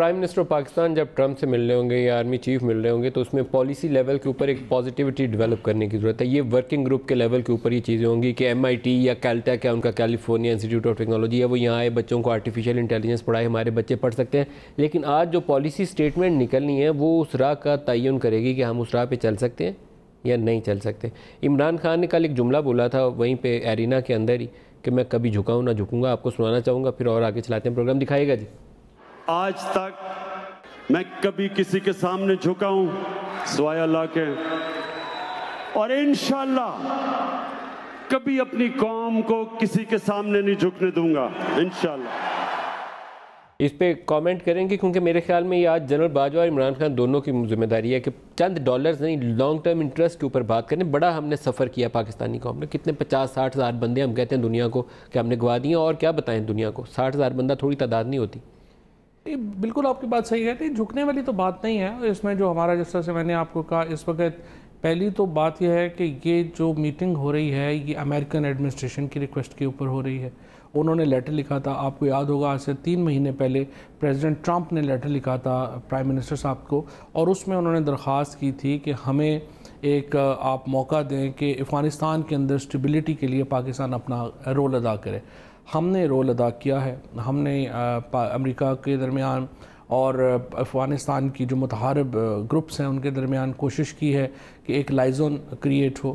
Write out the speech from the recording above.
Prime minister Pakistan جب Trump سے مل رہے ہوں گے یا آرمی چیف مل رہے ہوں گے تو اس میں پالیسی لیول کے اوپر ایک پازیٹیوٹی ڈیولپ کرنے کی ضرورت ہے۔ یہ ورکنگ گروپ کے لیول کے اوپر یہ چیزیں ہوں گی کہ ایم آئی ٹی یا کیلٹیک ہے ان کا کیلیفورنیا انسٹیٹیوٹ آف ٹیکنالوجی ہے، وہ یہاں آئے، بچوں کو آرٹیفیشیل انٹیلیجنس پڑھائے، ہمارے بچے پڑھ سکتے ہیں۔ لیکن آج جو پالیسی سٹیٹمنٹ نکلنی ہے، وہ اس راہ کا تعین کرے گی کہ ہم اس راہ پہ چل سکتے ہیں یا نہیں چل سکتے۔ عمران خان نے کل ایک جملہ بولا تھا وہیں پہ ایرینا کے اندر ہی کہ میں کبھی جھکاؤں نہ جھکوں گا، آپ کو سنانا چاہوں گا، پھر اور آگے چلاتے ہیں پروگرام۔ دکھائے گا جی۔ آج تک میں کبھی کسی کے سامنے جھکا ہوں، سوائے اللہ کے۔ اور انشاءاللہ کبھی اپنی قوم کو کسی کے سامنے نہیں جھکنے دوں گا، انشاءاللہ۔ اس پہ کامنٹ کریں گے، کیونکہ میرے خیال میں یہ آج جنرل باجوہ اور عمران خان دونوں کی ذمہ داری ہے کہ چند ڈالرز نہیں لانگ ٹرم انٹرسٹ کے اوپر بات کریں۔ بڑا ہم نے سفر کیا پاکستانی قوم نے۔ کتنے پچاس، ساٹھ ہزار بندے ہم کہتے ہیں دنیا کو کہ ہم نے گوا دیے اور کیا بتائیں دنیا کو؟ ساٹھ ہزار بندہ تھوڑی تعداد نہیں ہوتی۔ بالکل آپ کی بات صحیح ہے۔ کہ جھکنے والی تو بات نہیں ہے۔ اس میں جو ہمارا جس طرح سے میں نے آپ کو کہا، اس وقت پہلی تو بات یہ ہے کہ یہ جو میٹنگ ہو رہی ہے، یہ امریکن ایڈمنسٹریشن کی ریکویسٹ کے اوپر ہو رہی ہے۔ انہوں نے لیٹر لکھا تھا۔ آپ کو یاد ہوگا، آج سے تین مہینے پہلے پریزیڈنٹ ٹرمپ نے لیٹر لکھا تھا پرائم منسٹر صاحب کو۔ اور اس میں انہوں نے درخواست کی تھی کہ ہمیں ایک، آپ موقع دیں کہ افغانستان کے اندر سٹیبلٹی کے لیے پاکستان اپنا رول ادا کرے۔ ہم نے رول ادا کیا ہے۔ ہم نے امریکہ کے درمیان اور افغانستان کی جو متحارب گروپس ہیں، ان کے درمیان کوشش کی ہے کہ ایک لائزون کریٹ ہو۔